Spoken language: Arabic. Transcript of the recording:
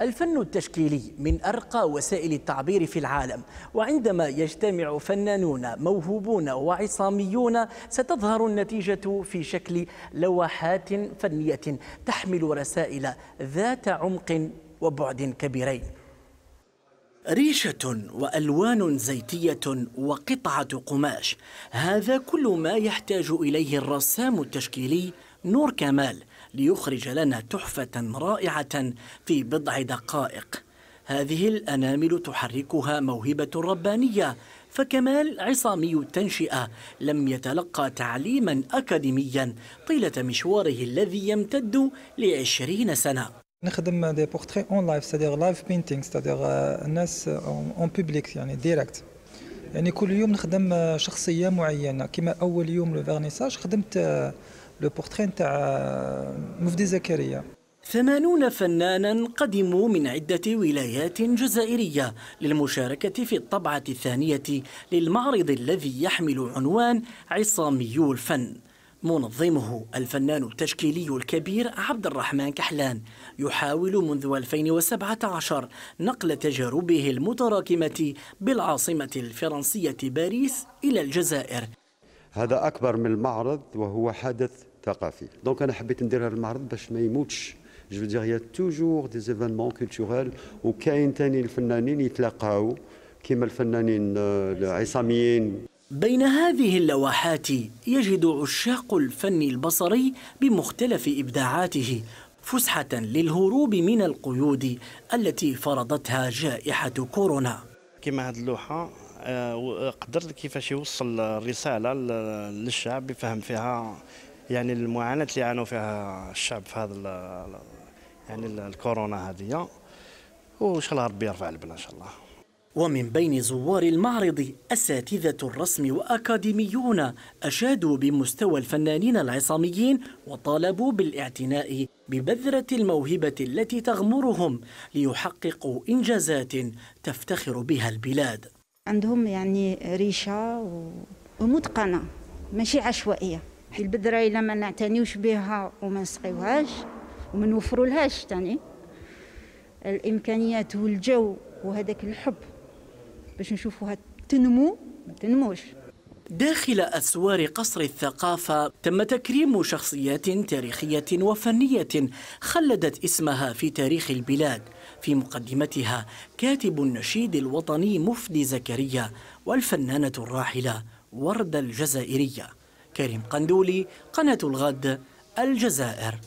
الفن التشكيلي من أرقى وسائل التعبير في العالم وعندما يجتمع فنانون موهوبون وعصاميون ستظهر النتيجة في شكل لوحات فنية تحمل رسائل ذات عمق وبعد كبيرين. ريشة وألوان زيتية وقطعة قماش هذا كل ما يحتاج إليه الرسام التشكيلي نور كمال ليخرج لنا تحفة رائعة في بضع دقائق. هذه الأنامل تحركها موهبة ربانية فكمال عصامي التنشئة لم يتلقى تعليما أكاديميا طيلة مشواره الذي يمتد لعشرين سنة. نخدم des portraits en live c'est-à-dire live painting c'est-à-dire الناس en public يعني direct يعني كل يوم نخدم شخصية معينة. كما أول يوم le vernissage خدمت لو بورتري نتاع مفدي زكريا ثمانون فنانا قدموا من عدة ولايات جزائرية للمشاركة في الطبعة الثانية للمعرض الذي يحمل عنوان عصاميو الفن. منظمه الفنان التشكيلي الكبير عبد الرحمن كحلان يحاول منذ 2017 نقل تجاربه المتراكمة بالعاصمة الفرنسية باريس إلى الجزائر. هذا أكبر من المعرض وهو حدث ثقافي. donc أنا حبيت ندير هذا المعرض باش ما يموتش. je veux dire y a toujours des événements culturels وكاين ثاني الفنانين يتلاقاو. كما الفنانين العصاميين. بين هذه اللوحات يجد عشاق الفن البصري بمختلف إبداعاته فسحة للهروب من القيود التي فرضتها جائحة كورونا. كما هذه اللوحة آه، قدر كيفاش يوصل الرسالة للشعب يفهم فيها يعني المعاناة اللي عانوا فيها الشعب في هذا يعني الكورونا هذه. وإن شاء الله ربي يرفع البلا إن شاء الله. ومن بين زوار المعرض أساتذة الرسم وأكاديميون أشادوا بمستوى الفنانين العصاميين وطالبوا بالإعتناء ببذرة الموهبة التي تغمرهم ليحققوا إنجازات تفتخر بها البلاد. عندهم يعني ريشة ومتقنة ماشي عشوائية. البذرة إلا ما نعتنيوش بها وما نسقيوهاش وما نوفرولهاش تاني. الإمكانيات والجو وهذاك الحب باش نشوفوها تنمو ما تنموش. داخل أسوار قصر الثقافة تم تكريم شخصيات تاريخية وفنية خلدت اسمها في تاريخ البلاد. في مقدمتها كاتب النشيد الوطني مفدي زكريا والفنانة الراحلة وردة الجزائرية. كريم قندولي قناة الغد الجزائر.